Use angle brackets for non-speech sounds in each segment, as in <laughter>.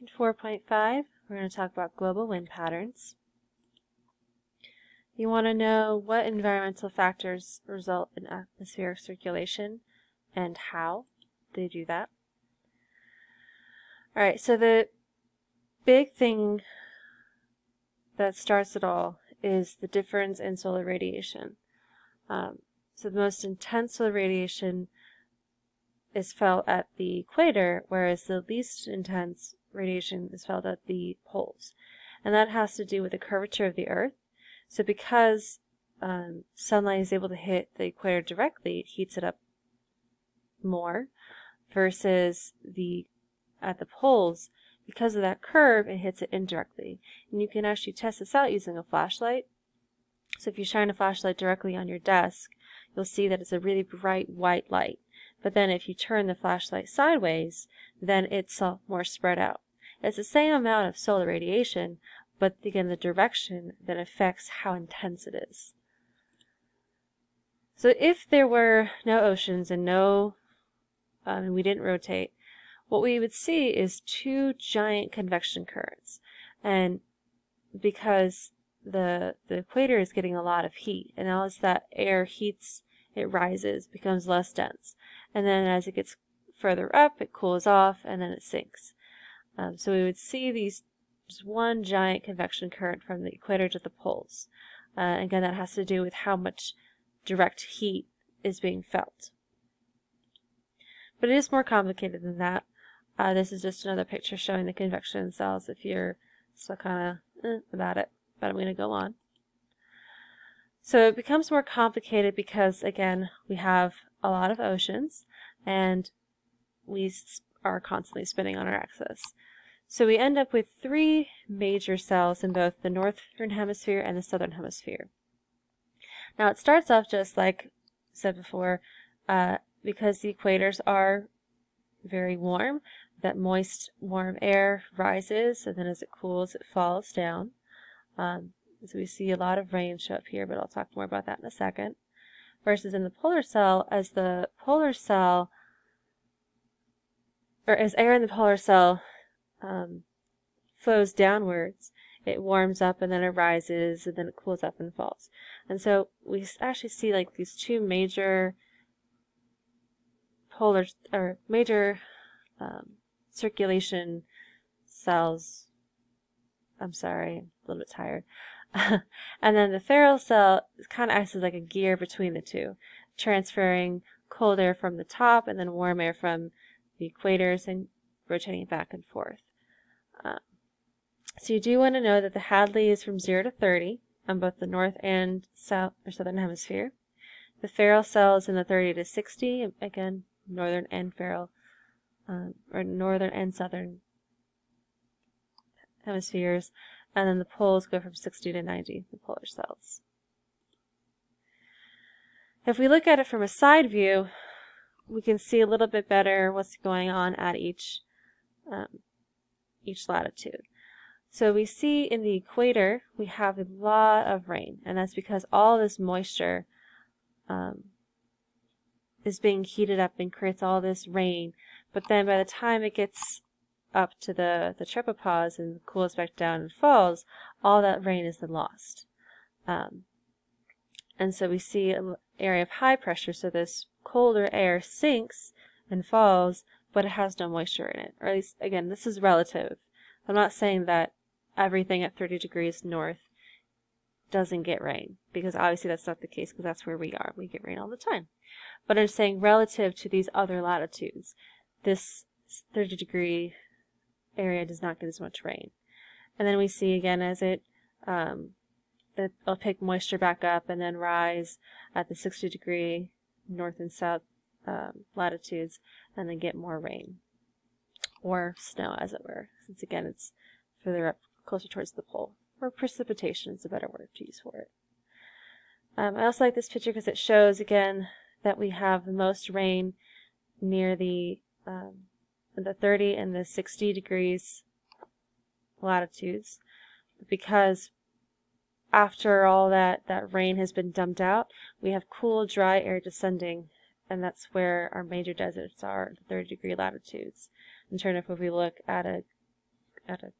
In 4.5, we're going to talk about global wind patterns. You want to know what environmental factors result in atmospheric circulation and how they do that. Alright, so the big thing that starts it all is the difference in solar radiation. Um, so the most intense solar radiation is felt at the equator, whereas the least intense radiation is felt at the poles. And that has to do with the curvature of the Earth. So because um, sunlight is able to hit the equator directly, it heats it up more versus the at the poles, because of that curve, it hits it indirectly. And you can actually test this out using a flashlight. So if you shine a flashlight directly on your desk, you'll see that it's a really bright white light. But then if you turn the flashlight sideways, then it's more spread out. It's the same amount of solar radiation, but again, the direction that affects how intense it is. So if there were no oceans and no, um, and we didn't rotate, what we would see is two giant convection currents. And because the, the equator is getting a lot of heat, and as that air heats, it rises, becomes less dense. And then as it gets further up, it cools off, and then it sinks. Um, so we would see these just one giant convection current from the equator to the poles. Uh, again, that has to do with how much direct heat is being felt. But it is more complicated than that. Uh, this is just another picture showing the convection cells if you're still kind of eh, about it, but I'm going to go on. So it becomes more complicated because, again, we have a lot of oceans and we are constantly spinning on our axis. So we end up with three major cells in both the northern hemisphere and the southern hemisphere. Now it starts off just like said before, uh, because the equators are very warm, that moist, warm air rises, and then as it cools, it falls down. Um, so we see a lot of rain show up here, but I'll talk more about that in a second. Versus in the polar cell, as the polar cell, or as air in the polar cell um, flows downwards, it warms up and then it rises and then it cools up and falls. And so we actually see like these two major polar or major um, circulation cells. I'm sorry, a little bit tired. <laughs> and then the Ferrel cell kind of acts as like a gear between the two, transferring cold air from the top and then warm air from the equators and rotating back and forth. Um, so you do want to know that the Hadley is from 0 to 30 on both the north and south or southern hemisphere. The Ferrel cell is in the 30 to 60, again, northern and Ferrel um, or northern and southern hemispheres, and then the poles go from 60 to 90, the polar cells. If we look at it from a side view, we can see a little bit better what's going on at each um, each latitude. So we see in the equator we have a lot of rain, and that's because all this moisture um, is being heated up and creates all this rain but then by the time it gets up to the, the tropopause and cools back down and falls, all that rain is then lost. Um, and so we see an area of high pressure, so this colder air sinks and falls, but it has no moisture in it. Or at least, again, this is relative. I'm not saying that everything at 30 degrees north doesn't get rain, because obviously that's not the case, because that's where we are. We get rain all the time. But I'm saying relative to these other latitudes, this 30 degree area does not get as much rain. And then we see again as it, um, it'll pick moisture back up and then rise at the 60 degree north and south um, latitudes and then get more rain. Or snow, as it were, since again it's further up closer towards the pole. Or precipitation is a better word to use for it. Um, I also like this picture because it shows, again, that we have the most rain near the um, the 30 and the 60 degrees latitudes because after all that, that rain has been dumped out, we have cool, dry air descending, and that's where our major deserts are, the 30 degree latitudes. In turn, if we look at a at a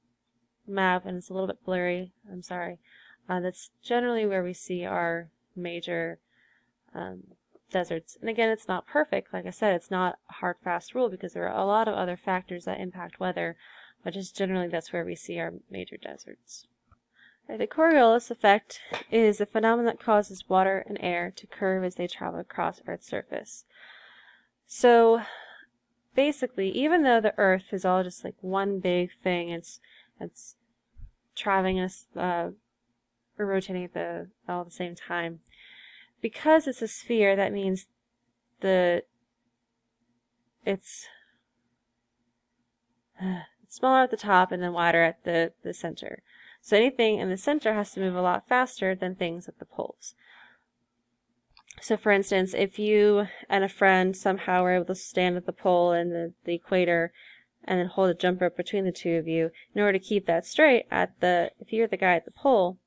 map and it's a little bit blurry, I'm sorry. Uh, that's generally where we see our major um, deserts. And again, it's not perfect. Like I said, it's not a hard, fast rule because there are a lot of other factors that impact weather, but just generally that's where we see our major deserts. The Coriolis effect is a phenomenon that causes water and air to curve as they travel across Earth's surface. So basically, even though the Earth is all just like one big thing, it's it's traveling us uh, rotating at the all the same time. Because it's a sphere, that means the it's <sighs> uh, smaller at the top and then wider at the, the center. So anything in the center has to move a lot faster than things at the poles. So for instance, if you and a friend somehow were able to stand at the pole and the, the equator and then hold a jump rope between the two of you, in order to keep that straight at the, if you're the guy at the pole,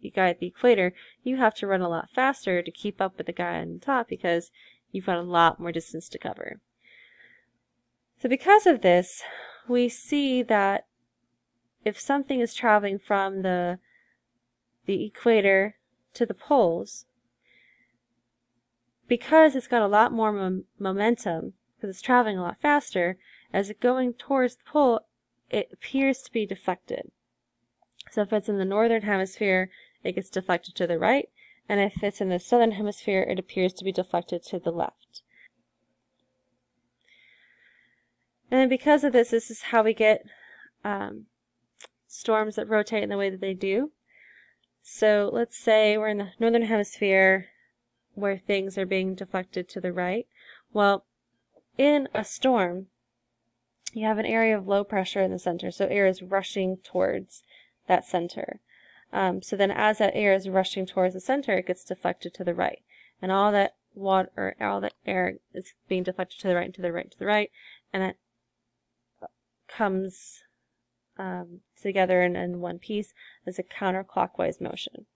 the guy at the equator, you have to run a lot faster to keep up with the guy on top because you've got a lot more distance to cover. So because of this, we see that if something is traveling from the the equator to the poles, because it's got a lot more mom momentum, because it's traveling a lot faster, as it's going towards the pole, it appears to be deflected. So if it's in the northern hemisphere, it gets deflected to the right, and if it's in the southern hemisphere, it appears to be deflected to the left. And because of this, this is how we get um, storms that rotate in the way that they do. So let's say we're in the northern hemisphere where things are being deflected to the right. Well, in a storm, you have an area of low pressure in the center, so air is rushing towards that center. Um, so then as that air is rushing towards the center, it gets deflected to the right. And all that water, all that air is being deflected to the right and to the right and to the right, and that comes um, together in, in one piece as a counterclockwise motion.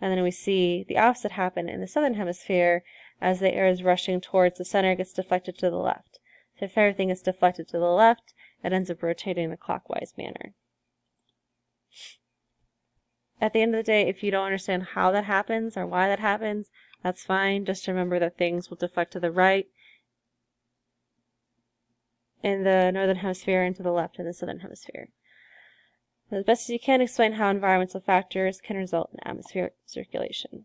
And then we see the opposite happen in the southern hemisphere as the air is rushing towards the center, gets deflected to the left. So if everything is deflected to the left, it ends up rotating in a clockwise manner. At the end of the day, if you don't understand how that happens or why that happens, that's fine. Just remember that things will deflect to the right in the northern hemisphere and to the left in the southern hemisphere. As best as you can, explain how environmental factors can result in atmospheric circulation.